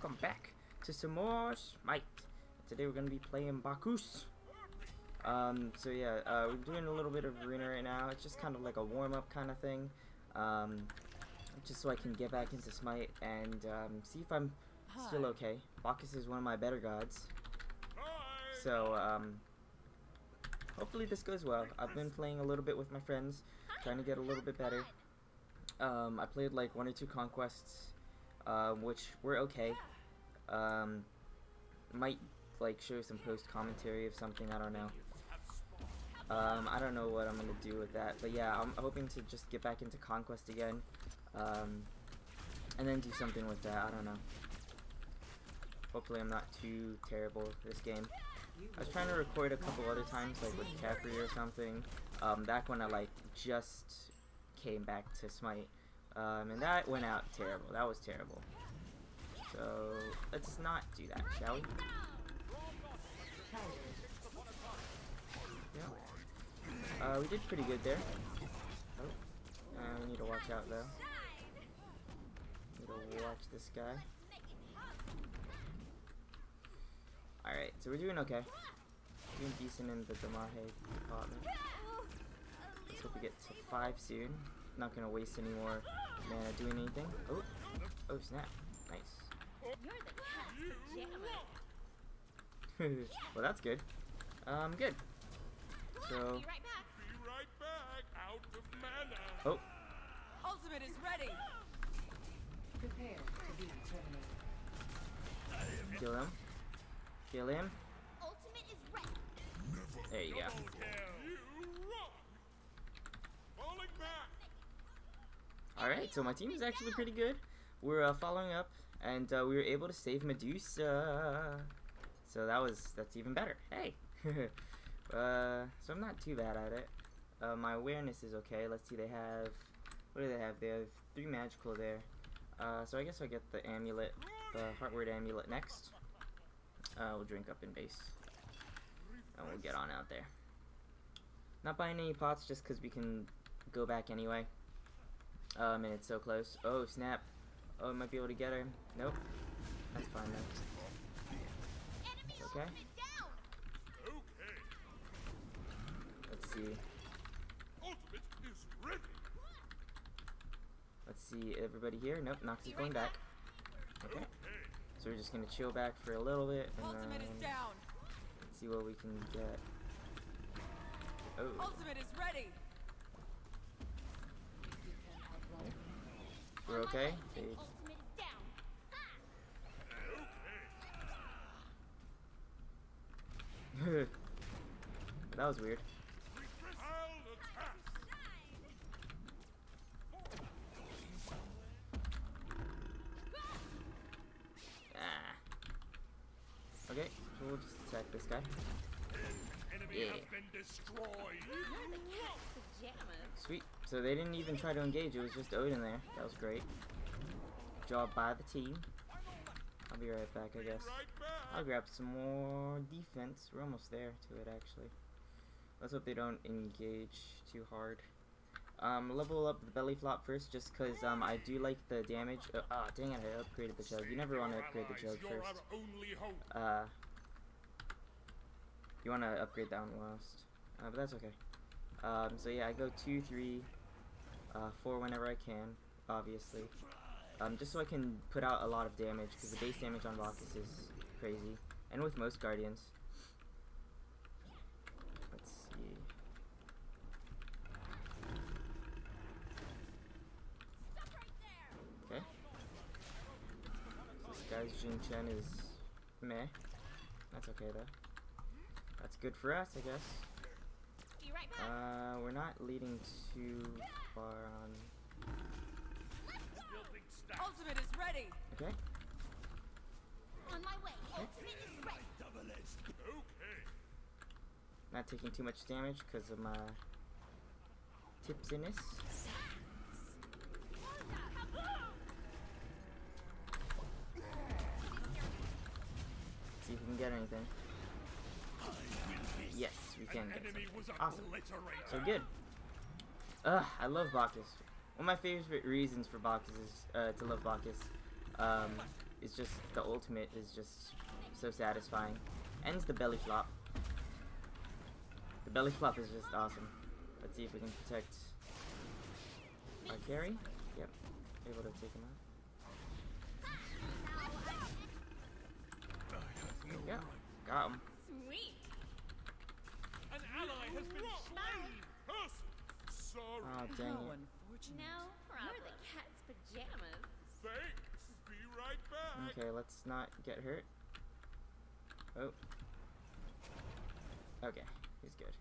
welcome back to some more Smite. Today we're gonna be playing Bacchus. Um, so yeah, uh, we're doing a little bit of arena right now. It's just kind of like a warm-up kind of thing. Um, just so I can get back into Smite and um, see if I'm still okay. Bacchus is one of my better gods. So, um, hopefully this goes well. I've been playing a little bit with my friends, trying to get a little bit better. Um, I played like one or two conquests, uh, which were okay. Um, might like show some post commentary of something. I don't know. Um, I don't know what I'm gonna do with that, but yeah, I'm hoping to just get back into conquest again, um, and then do something with that. I don't know. Hopefully, I'm not too terrible this game. I was trying to record a couple other times, like with Capri or something, um, back when I like just came back to Smite, um, and that went out terrible. That was terrible. So let's not do that, shall we? Yeah. Uh, we did pretty good there. Oh, uh, we need to watch out though. Need to watch this guy. Alright, so we're doing okay. Doing decent in the Damahe department. Let's hope we get to 5 soon. Not gonna waste any more mana doing anything. Oh, oh snap. Nice. well, that's good. Um, good. So. Oh. Ultimate is ready. Prepare to be terminated. Kill him. Kill him. Ultimate is ready. There you go. Alright, so my team is actually pretty good. We're uh, following up, and uh, we were able to save Medusa. So that was, that's even better. Hey! uh, so I'm not too bad at it. Uh, my awareness is okay. Let's see, they have, what do they have? They have three magical there. Uh, so I guess I'll get the amulet, the Heartward amulet next. Uh, we'll drink up in base. And we'll get on out there. Not buying any pots just because we can go back anyway. Um, man, it's so close. Oh, snap. Oh, I might be able to get her. Nope. That's fine then. Enemy Okay. Let's see. Ultimate is ready. Let's see. Everybody here? Nope. Nox is going back. Okay. So we're just gonna chill back for a little bit and Ultimate is then down. see what we can get. Oh, Ultimate is ready. We're okay. They- Ultimate is down. that was weird. Ah. Okay, so we'll just attack this guy. Enemy Yeah. has been destroyed. You're the cat's pajamas. Sweet. So they didn't even try to engage. It was just Odin there. That was great. Job by the team. I'll be right back, I guess. I'll grab some more defense. We're almost there to it, actually. Let's hope they don't engage too hard. Um, level up the belly flop first, just because um, I do like the damage. Uh, ah, dang it, I upgraded the chug. You never want to upgrade the You're first. our only hope. Uh, you want to upgrade that one last. Uh, but that's okay. Um, so yeah, I go 2, 3, uh, 4 whenever I can, obviously. Um, just so I can put out a lot of damage, because the base damage on Bacchus is crazy. And with most Guardians. Let's see. Stop right there. Okay. This guy's Jin Chen is meh. That's okay though. That's good for us, I guess. Be right back. Uh, not leading too far on. Building stack. Ultimate is ready. Okay. On my way. Ultimate is ready. Okay. Not taking too much damage because of my tipsiness. See if we can get anything. Yes, we can get something. Awesome. So good. Ugh, I love Bacchus. One of my favorite reasons for Bacchus is uh, to love Bacchus. Um, is just the ultimate is just so satisfying. Ends the belly flop. The belly flop is just awesome. Let's see if we can protect our carry. Yep, able to take him out. There we go. Got him. Sweet. An ally has been slain. Us. Sorry. Oh dang How it. unfortunate. No problem. You're the cat's pajamas. Thanks. Be right back. Okay, let's not get hurt. Oh. Okay, he's good.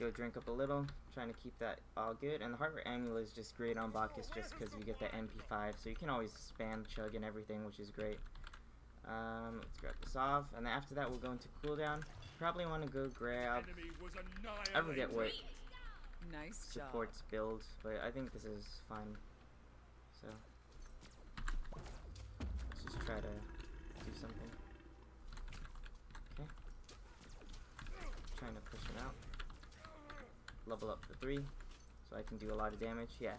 Go drink up a little, trying to keep that all good. And the Heartward Amulet is just great on Bacchus just because you get the MP5, so you can always spam chug and everything, which is great. Um, let's grab this off, and then after that we'll go into cooldown. Probably want to go grab. Enemy was annihilated. I forget what Nice job. supports build, but I think this is fine. So let's just try to do something. Okay. Trying to push him out. Level up to three, so I can do a lot of damage. Yeah.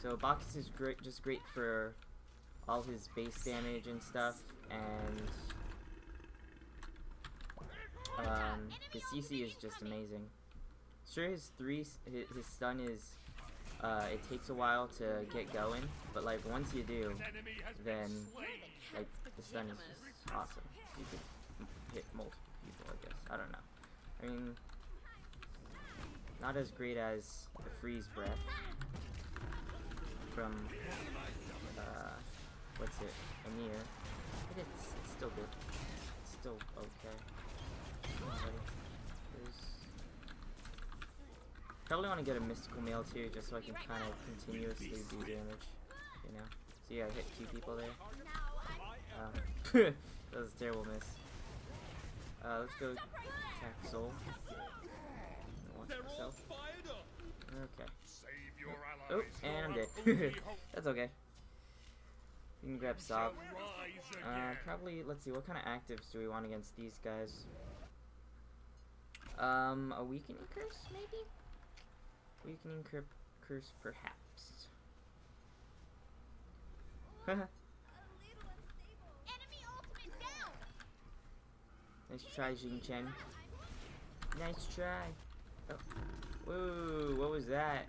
So Bacchus is great, just great for all his base damage and stuff, and um, his CC is just amazing. Sure, his three, his, his stun is, uh, it takes a while to get going, but like once you do, An enemy has then like the stun is just awesome. You could hit multiple people, I guess. I don't know. I mean, not as great as the freeze breath from, uh, what's it, Ymir. But it's, it's still good. It's still okay. I probably want to get a mystical mail too, just so I can kind of continuously do damage. You know. So yeah, I hit two people there. Uh, that was a terrible miss. Uh, let's go attack Sol. Watch They're myself. Okay. Save Oh, and I'm dead. That's okay. You can grab shall Sob. Uh, probably, let's see, what kind of actives do we want against these guys? Um, a weakening curse, maybe? Weakening cur curse, perhaps. Nice try, Jing Chen. Nice try. Oh. Whoa, what was that?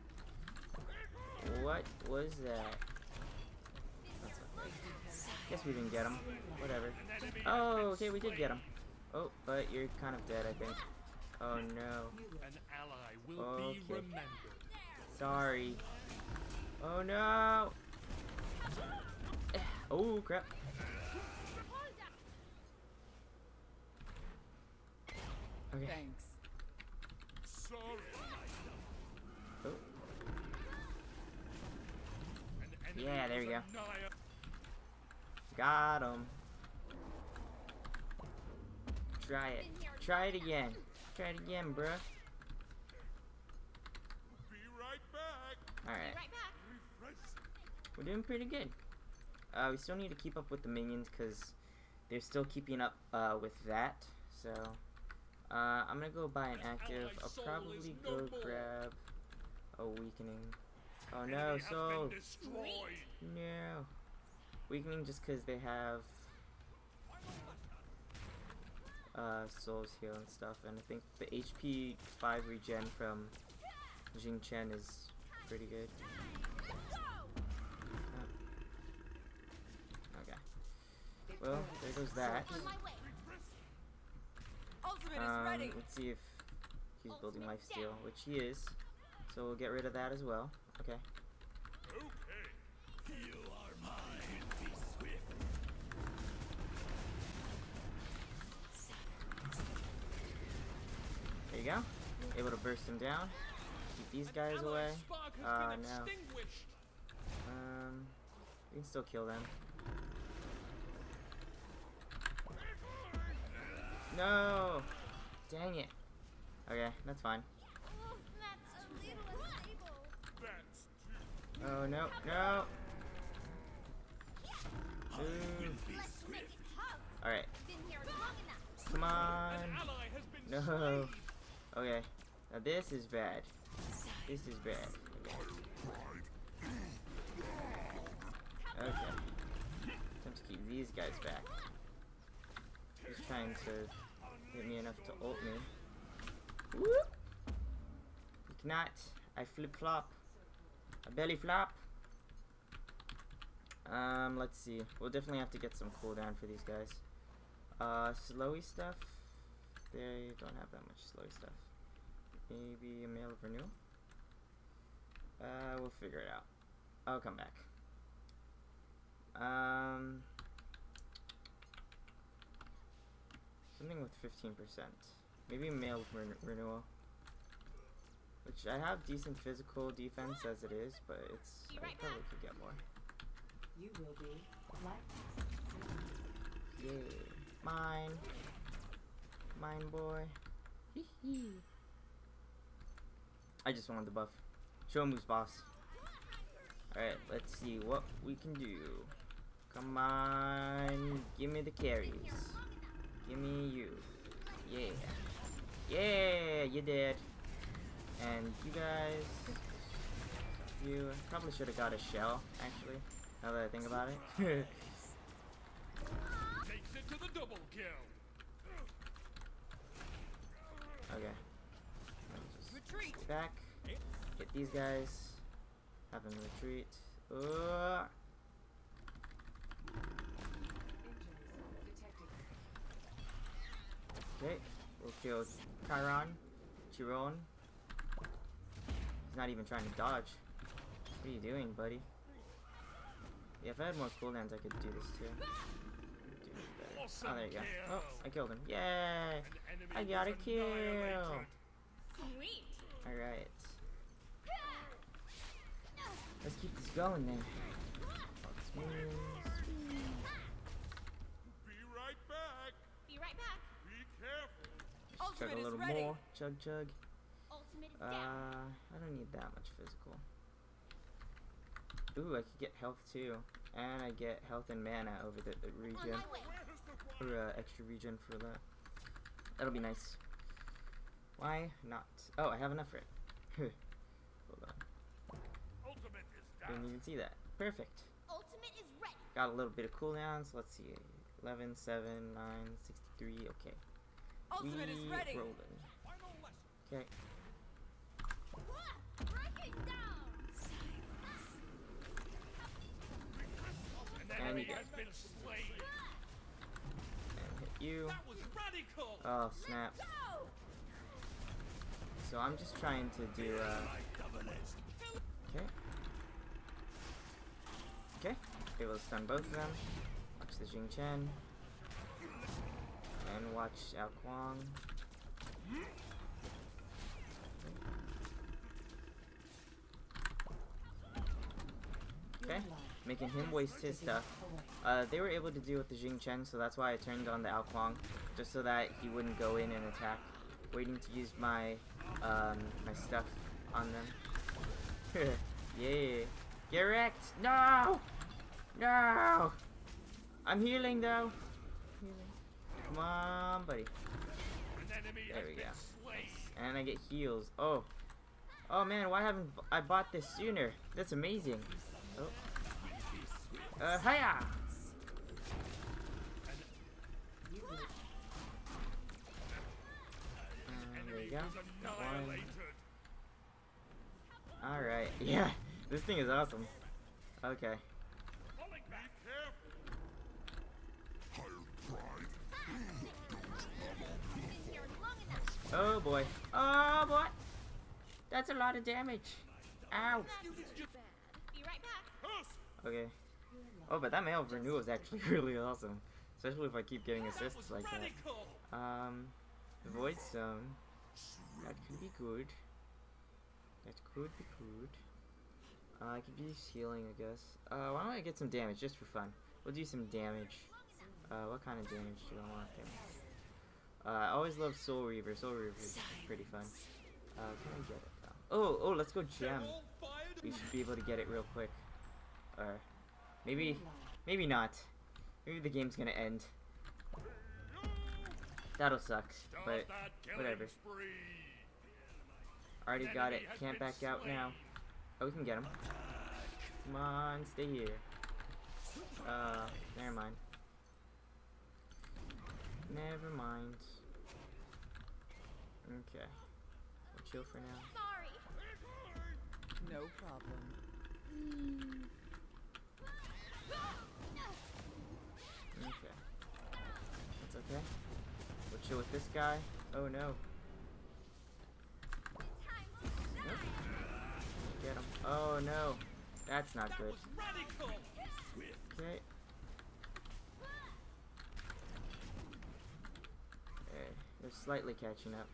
What was that? Guess we didn't get him. Whatever. Oh, okay, we did get him. Oh, but you're kind of dead, I think. Oh no. An ally will Okay. be remembered. Sorry. Oh no. Oh crap. Okay. Thanks. Sorry. Oh, Yeah, there was you go. got him. Try it. Try it again. Try it again, bruh. Be right back. Alright. Right We're doing pretty good. Uh, we still need to keep up with the minions because they're still keeping up uh, with that. So, uh, I'm gonna go buy an active. I'll probably go grab a weakening. Oh no, Enemy has so been destroyed. no weakening just because they have uh, souls heal and stuff, and I think the HP five regen from Jing Chen is pretty good. Okay. Well, there goes that. On my way. Ultimate is Um, let's see if he's building life steal, which he is. So we'll get rid of that as well. Okay. Able to burst him down. Keep these guys away. allied spark has Uh, no. Um, we can still kill them. No! Dang it. Okay, that's fine. Oh, that's a little unstable. That's too. No, no! Ooh. Let's make it tough. Alright, Been here long enough. come on. An ally has been No. Okay, now this is bad. This is bad. Okay. Attempt to keep these guys back. He's trying to hit me enough to ult me. Whoop! You cannot. I flip flop. I belly flop. Um, let's see. We'll definitely have to get some cooldown for these guys. Uh, slowy stuff. They don't have that much slowy stuff. Maybe a mail of renewal. Uh, we'll figure it out. I'll come back. Um, something with 15%. Maybe mail of ren renewal. Which I have decent physical defense as it is, but it's Be I right probably back. could get more. You will be light. Yeah. Mine. Mine boy. I just wanted the buff. Show him who's boss. Alright, let's see what we can do. Come on. Give me the carries. Give me you. Yeah. Yeah, you did. And you guys. You probably should have got a shell, actually. Now that I think about it. Takes it to the double kill. Okay. Let me just Retreat. back. Get these guys. Have them retreat. Uh, okay. We'll kill Chiron. Chiron. He's not even trying to dodge. What are you doing, buddy? Yeah, if I had more cooldowns, I could do this too. Do. Oh, there you go. Oh, I killed him. Yay! I got a kill. Sweet. Alright. Let's keep this going then. Fox minions. Be right back. Be right back. Be careful. Just chug Ultimate a is little ready. more. Chug chug. Ultimate is Uh, down. I don't need that much physical. Ooh, I could get health too. And I get health and mana over the, the regen. Or uh, extra regen for that. That'll be nice. Why not? Oh, I have enough for it. Hold on. Ultimate is Didn't even see that. Perfect. Ultimate is ready. Got a little bit of cooldown, so Let's see. 11, 7, 9, 63. Okay. Ultimate we is ready. rolling. Okay. Break it down. And you get- has been slain. And hit you. That was radical. Oh, snap. So I'm just trying to do, uh... Okay. Okay. Able to stun both of them. Watch the Jing Chen. And watch Ao Kuang. Okay. Making him waste his stuff. Uh, they were able to deal with the Jing Chen, so that's why I turned on the Ao Kuang, just so that he wouldn't go in and attack. Waiting to use my um, my stuff on them. yeah. Get wrecked! No! No! I'm healing though. Healing. Come on, buddy. There we go. And I get heals. Oh. Oh man, why haven't I bought this sooner? That's amazing. Oh. Uh, hiya! Go. Alright, yeah. This thing is awesome. Okay. Falling back. Be careful. Been here long enough. Oh boy. Oh boy! That's a lot of damage. Ow! That's bad. Be right back. Husk. Okay. Oh, but that mail of renewal is actually really awesome. Especially if I keep getting assists like that. Um, Void Stone. That could be good. That could be good. Uh, I could use healing, I guess. Uh, why don't I get some damage just for fun? We'll do some damage. Uh, what kind of damage do I want there? Uh, I always love Soul Reaver. Soul Reaver is pretty fun. Uh, can I get it? Oh, oh, let's go gem. We should be able to get it real quick. Or maybe, maybe not. Maybe the game's gonna end. That'll suck. But whatever. spree. already got it. Can't back out now. Oh, we can get him. Come on, stay here. Uh, never mind. Never mind. Okay. We'll chill for now. Sorry. No problem. Okay. That's okay. We'll chill with this guy. Oh no. Nope. Get him. Oh no. That's not good. Okay. Okay, they're slightly catching up.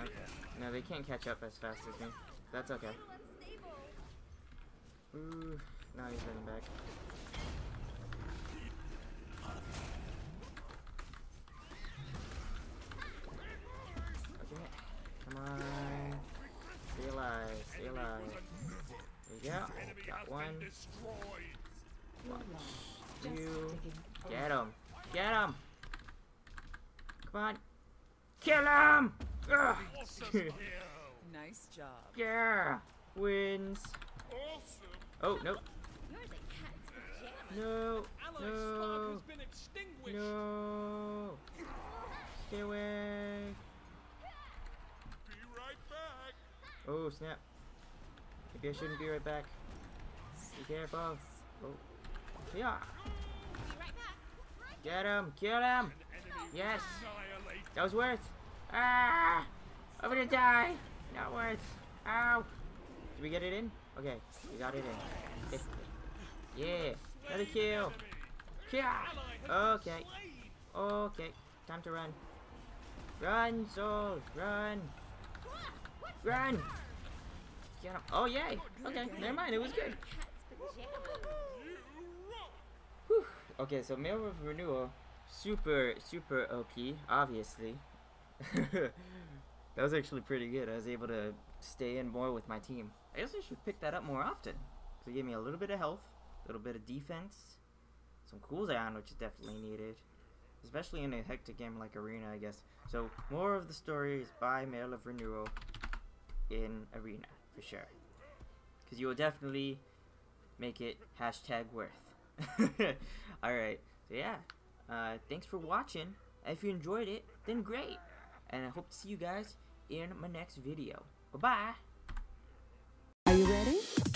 Okay. No, they can't catch up as fast as me. That's okay. Ooh, now he's running back. Okay, come on. Stay alive, stay alive. There you go. Got one. Watch life just you. ticking Get away. him. Get him. Come on. Kill him. Ugh. Awesome kill. Nice job. yeah. Wins. Awesome. Oh, nope. Yours a cat's pajamas. No. Ally spark No. has been extinguished. No. Stay away. Be right back. Oh, snap. Maybe I shouldn't be right back. Be careful. Oh. Yeah. Get him. Kill him. Yes. That was worth. Ah! I'm gonna die. Not worth. Ow. Did we get it in? Okay, we got it in. Yeah. Another kill. Kill. Okay. Okay. Time to run. Run, Sol. Run. Run. Get him. Oh, yay. Okay, never mind. It was good. Whew. Okay, so Mail of Renewal, super, super OP, obviously. that was actually pretty good. I was able to stay in more with my team. I guess I should pick that up more often. So it gave me a little bit of health, a little bit of defense, some cooldown, which is definitely needed. Especially in a hectic game like Arena, I guess. So more of the story is by Mail of Renewal in Arena, for sure. Because you will definitely make it hashtag worth. Alright, so yeah. Uh, thanks for watching. If you enjoyed it, then great. And I hope to see you guys in my next video. Bye bye. Are you ready?